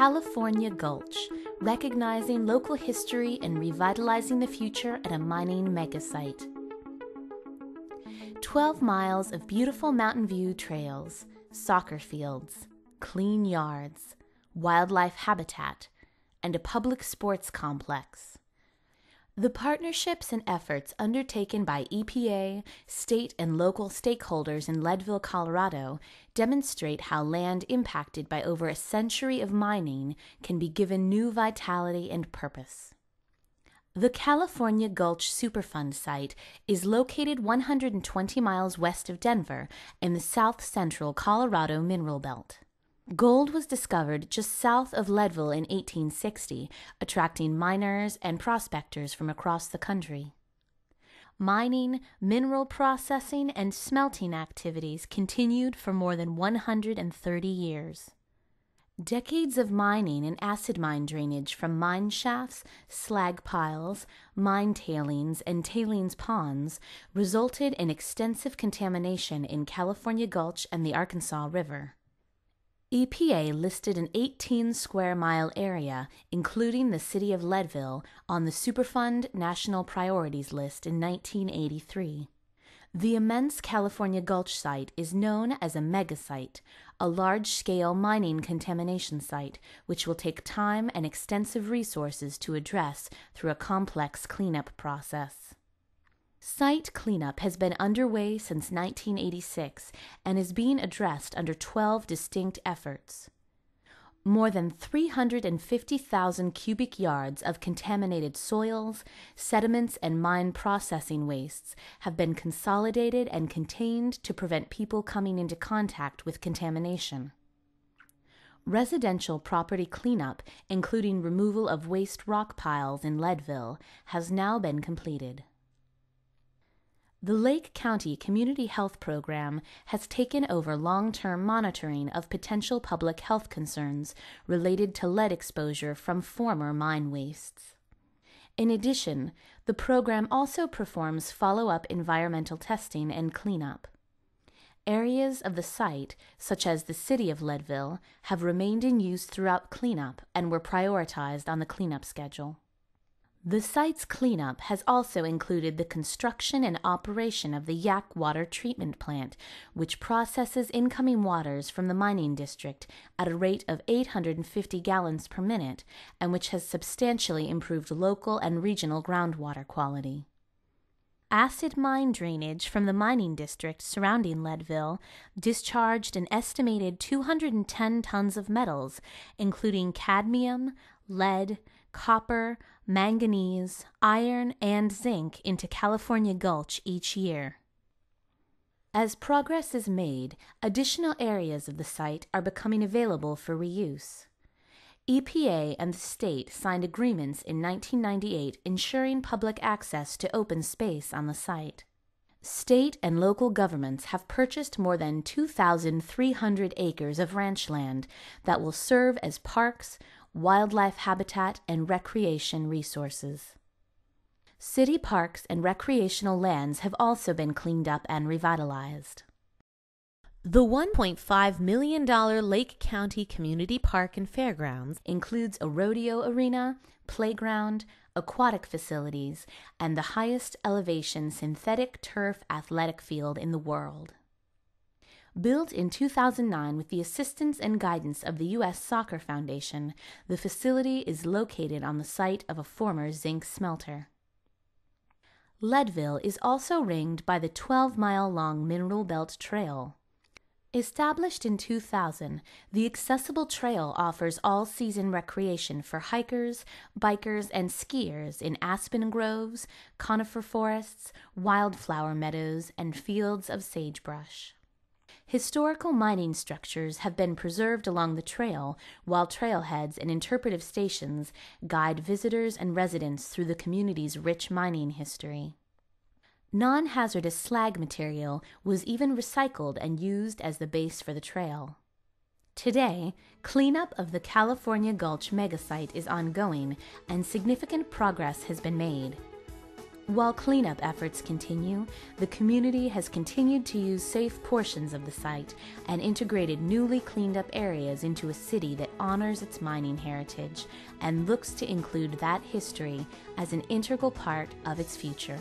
California Gulch, recognizing local history and revitalizing the future at a mining megasite. 12 miles of beautiful mountain view trails, soccer fields, clean yards, wildlife habitat, and a public sports complex. The partnerships and efforts undertaken by EPA, state, and local stakeholders in Leadville, Colorado demonstrate how land impacted by over a century of mining can be given new vitality and purpose. The California Gulch Superfund site is located 120 miles west of Denver in the south central Colorado mineral belt. Gold was discovered just south of Leadville in 1860, attracting miners and prospectors from across the country. Mining, mineral processing, and smelting activities continued for more than 130 years. Decades of mining and acid mine drainage from mine shafts, slag piles, mine tailings, and tailings ponds resulted in extensive contamination in California Gulch and the Arkansas River. EPA listed an 18 square mile area, including the city of Leadville, on the Superfund National Priorities List in 1983. The immense California Gulch site is known as a megasite, a large scale mining contamination site, which will take time and extensive resources to address through a complex cleanup process. Site cleanup has been underway since 1986 and is being addressed under 12 distinct efforts. More than 350,000 cubic yards of contaminated soils, sediments, and mine processing wastes have been consolidated and contained to prevent people coming into contact with contamination. Residential property cleanup, including removal of waste rock piles in Leadville, has now been completed. The Lake County Community Health Program has taken over long term monitoring of potential public health concerns related to lead exposure from former mine wastes. In addition, the program also performs follow up environmental testing and cleanup. Areas of the site, such as the city of Leadville, have remained in use throughout cleanup and were prioritized on the cleanup schedule. The site's cleanup has also included the construction and operation of the Yak Water Treatment Plant, which processes incoming waters from the mining district at a rate of 850 gallons per minute and which has substantially improved local and regional groundwater quality. Acid mine drainage from the mining district surrounding Leadville discharged an estimated 210 tons of metals, including cadmium, lead, copper, manganese, iron, and zinc into California Gulch each year. As progress is made, additional areas of the site are becoming available for reuse. EPA and the state signed agreements in 1998 ensuring public access to open space on the site. State and local governments have purchased more than 2,300 acres of ranch land that will serve as parks, wildlife habitat, and recreation resources. City parks and recreational lands have also been cleaned up and revitalized. The $1.5 million Lake County Community Park and Fairgrounds includes a rodeo arena, playground, aquatic facilities, and the highest elevation synthetic turf athletic field in the world. Built in 2009 with the assistance and guidance of the U.S. Soccer Foundation, the facility is located on the site of a former zinc smelter. Leadville is also ringed by the 12 mile long Mineral Belt Trail. Established in 2000, the accessible trail offers all season recreation for hikers, bikers, and skiers in aspen groves, conifer forests, wildflower meadows, and fields of sagebrush. Historical mining structures have been preserved along the trail, while trailheads and interpretive stations guide visitors and residents through the community's rich mining history. Non hazardous slag material was even recycled and used as the base for the trail. Today, cleanup of the California Gulch megasite is ongoing and significant progress has been made. While cleanup efforts continue, the community has continued to use safe portions of the site and integrated newly cleaned up areas into a city that honors its mining heritage and looks to include that history as an integral part of its future.